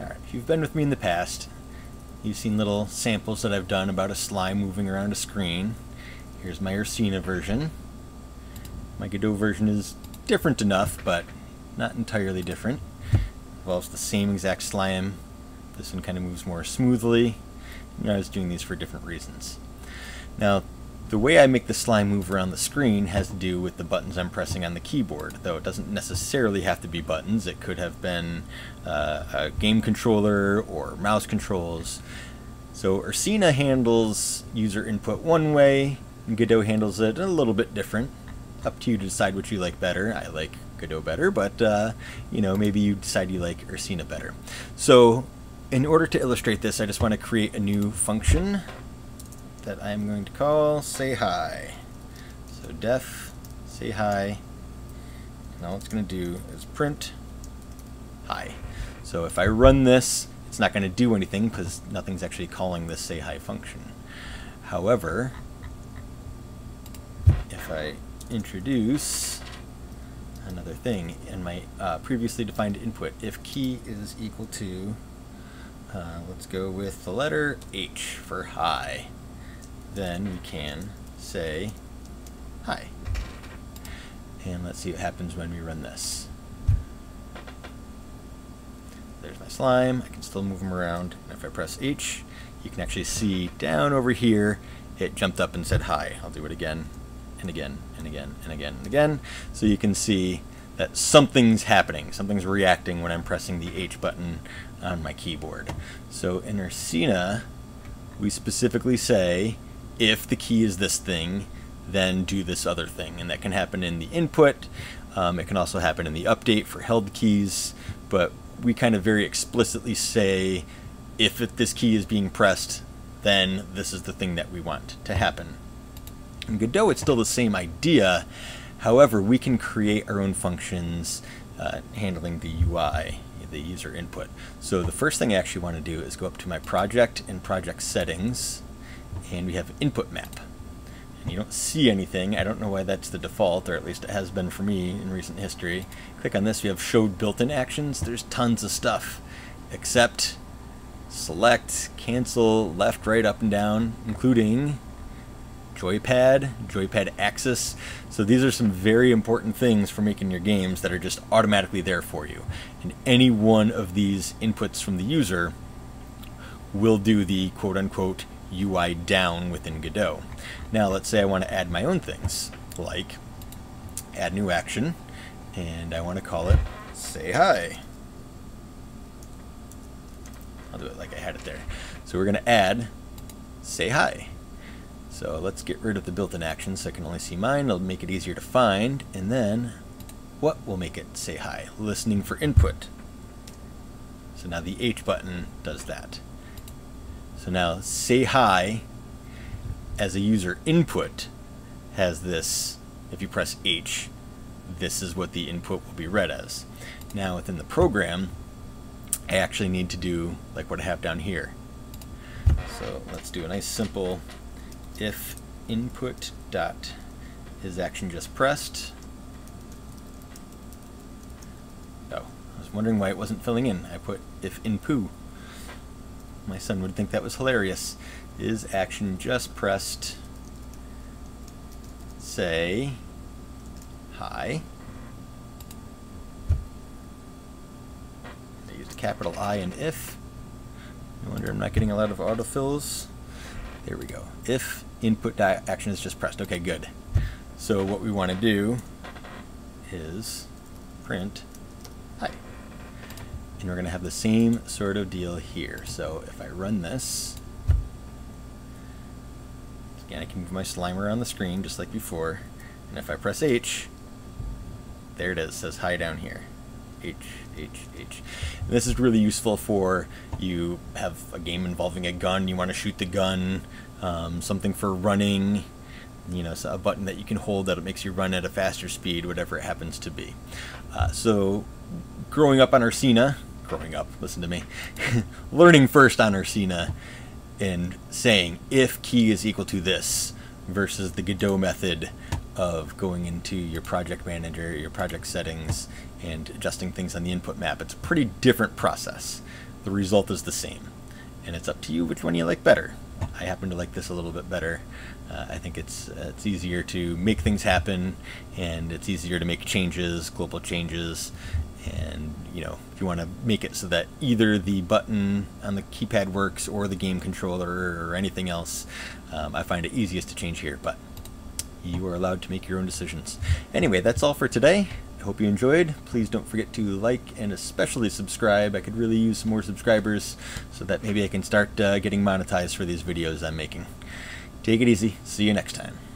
Alright, if you've been with me in the past, you've seen little samples that I've done about a slime moving around a screen. Here's my Ursina version. My Godot version is different enough, but not entirely different. Involves the same exact slime. This one kind of moves more smoothly. I was doing these for different reasons. Now, the way I make the slime move around the screen has to do with the buttons I'm pressing on the keyboard, though it doesn't necessarily have to be buttons. It could have been uh, a game controller or mouse controls. So Ursina handles user input one way, and Godot handles it a little bit different. Up to you to decide what you like better. I like Godot better, but uh, you know maybe you decide you like Ursina better. So in order to illustrate this, I just want to create a new function that I'm going to call say hi. So def say hi. Now what it's going to do is print hi. So if I run this, it's not going to do anything because nothing's actually calling this say hi function. However, if I introduce another thing in my uh, previously defined input, if key is equal to, uh, let's go with the letter H for hi then we can say hi. And let's see what happens when we run this. There's my slime. I can still move them around. And if I press H, you can actually see down over here, it jumped up and said hi. I'll do it again and again and again and again and again. So you can see that something's happening. Something's reacting when I'm pressing the H button on my keyboard. So in Ursina, we specifically say if the key is this thing, then do this other thing. And that can happen in the input. Um, it can also happen in the update for held keys. But we kind of very explicitly say if it, this key is being pressed, then this is the thing that we want to happen. In Godot, it's still the same idea. However, we can create our own functions uh, handling the UI, the user input. So the first thing I actually want to do is go up to my project and project settings and we have input map. And you don't see anything. I don't know why that's the default, or at least it has been for me in recent history. Click on this, we have showed built-in actions. There's tons of stuff. Accept, select, cancel, left, right, up, and down, including joypad, joypad axis. So these are some very important things for making your games that are just automatically there for you. And any one of these inputs from the user will do the quote-unquote UI down within Godot. Now let's say I want to add my own things, like add new action, and I want to call it say hi. I'll do it like I had it there. So we're going to add say hi. So let's get rid of the built-in action so I can only see mine. It'll make it easier to find. And then what will make it say hi? Listening for input. So now the H button does that. So now say hi as a user input has this, if you press H, this is what the input will be read as. Now within the program, I actually need to do like what I have down here. So let's do a nice simple if input dot is action just pressed. Oh, I was wondering why it wasn't filling in. I put if in poo. My son would think that was hilarious. Is action just pressed? Say hi. I used capital I and if. No wonder I'm not getting a lot of autofills. There we go. If input action is just pressed. Okay, good. So what we want to do is print. And we're going to have the same sort of deal here. So if I run this, again, I can move my slimer on the screen just like before. And if I press H, there it is, it says hi down here. H, H, H. And this is really useful for you have a game involving a gun, you want to shoot the gun, um, something for running, you know, a button that you can hold that makes you run at a faster speed, whatever it happens to be. Uh, so growing up on Ursina, growing up, listen to me, learning first on Ursina and saying if key is equal to this versus the Godot method of going into your project manager, your project settings, and adjusting things on the input map. It's a pretty different process. the result is the same. And it's up to you which one you like better. I happen to like this a little bit better. Uh, I think it's uh, it's easier to make things happen, and it's easier to make changes, global changes, and you know if you want to make it so that either the button on the keypad works or the game controller or anything else, um, I find it easiest to change here. But you are allowed to make your own decisions. Anyway, that's all for today. Hope you enjoyed. Please don't forget to like and especially subscribe. I could really use some more subscribers so that maybe I can start uh, getting monetized for these videos I'm making. Take it easy. See you next time.